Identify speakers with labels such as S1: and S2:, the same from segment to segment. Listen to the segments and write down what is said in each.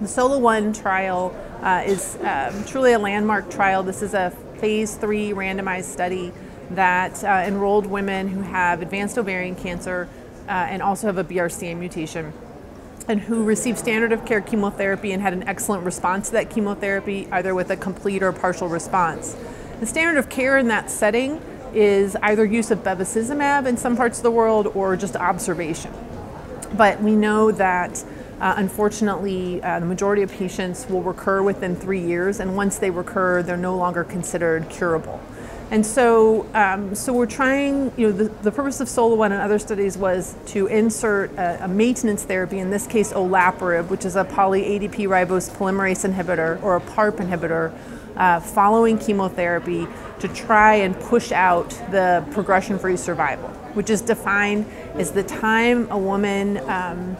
S1: The SOLO 1 trial uh, is um, truly a landmark trial. This is a phase three randomized study that uh, enrolled women who have advanced ovarian cancer uh, and also have a BRCA mutation and who received standard of care chemotherapy and had an excellent response to that chemotherapy, either with a complete or partial response. The standard of care in that setting is either use of bevacizumab in some parts of the world or just observation. But we know that uh, unfortunately, uh, the majority of patients will recur within three years, and once they recur, they're no longer considered curable. And so, um, so we're trying, you know, the, the purpose of SOLO 1 and other studies was to insert a, a, maintenance therapy, in this case olaparib, which is a poly-ADP ribose polymerase inhibitor or a PARP inhibitor, uh, following chemotherapy to try and push out the progression-free survival, which is defined as the time a woman um,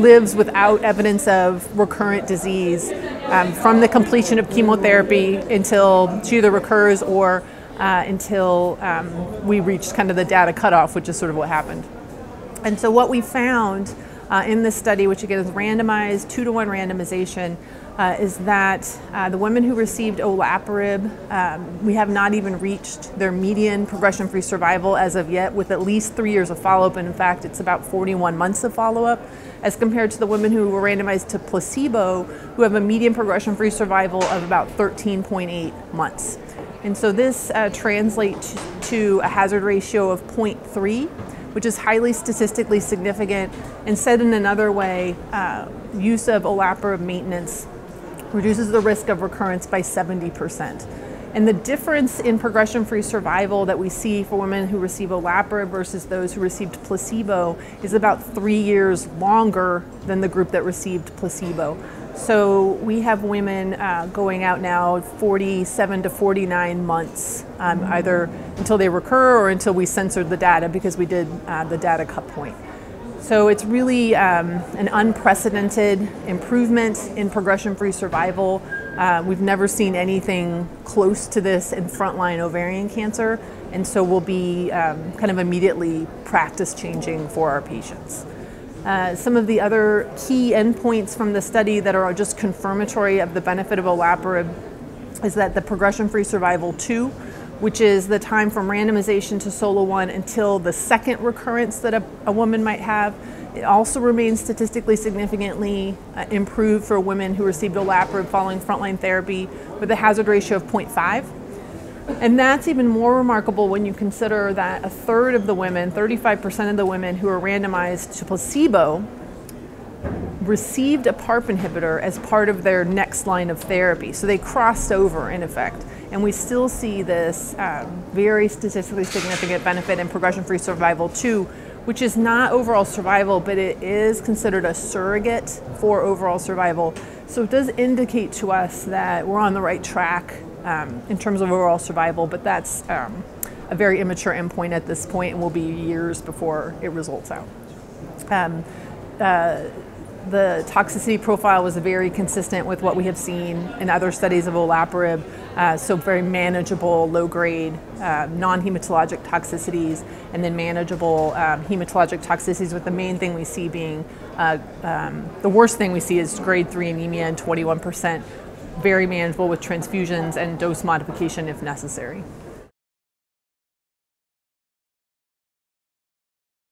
S1: lives without evidence of recurrent disease um, from the completion of chemotherapy until she either recurs or uh, until um, we reached kind of the data cutoff, which is sort of what happened. And so what we found uh, in this study, which again is randomized, two to one randomization, uh, is that uh, the women who received olaparib, um, we have not even reached their median progression-free survival as of yet with at least three years of follow-up, and in fact it's about 41 months of follow-up, as compared to the women who were randomized to placebo, who have a median progression-free survival of about 13.8 months. And so this uh, translates to a hazard ratio of 0.3, which is highly statistically significant. And said in another way, uh, use of olaparib maintenance reduces the risk of recurrence by 70%. And the difference in progression-free survival that we see for women who receive olaparib versus those who received placebo is about three years longer than the group that received placebo. So we have women uh, going out now 47 to 49 months, um, either until they recur or until we censored the data because we did uh, the data cut point. So it's really um, an unprecedented improvement in progression-free survival. Uh, we've never seen anything close to this in frontline ovarian cancer, and so we'll be um, kind of immediately practice changing for our patients. Uh, some of the other key endpoints from the study that are just confirmatory of the benefit of olaparib is that the progression-free survival 2, which is the time from randomization to SOLO 1 until the second recurrence that a, a woman might have, it also remains statistically significantly uh, improved for women who received olaparib following frontline therapy with a hazard ratio of 0.5. And that's even more remarkable when you consider that a third of the women, 35% of the women who are randomized to placebo, received a PARP inhibitor as part of their next line of therapy. So they crossed over in effect. And we still see this um, very statistically significant benefit in progression free survival, too, which is not overall survival, but it is considered a surrogate for overall survival. So it does indicate to us that we're on the right track um, in terms of overall survival, but that's um, a very immature endpoint at this point and will be years before it results out. Um, uh, the toxicity profile was very consistent with what we have seen in other studies of olaparib, uh, so very manageable, low-grade, uh, non-hematologic toxicities, and then manageable um, hematologic toxicities, with the main thing we see being, uh, um, the worst thing we see is grade 3 anemia and 21% very manageable with transfusions and dose modification if necessary.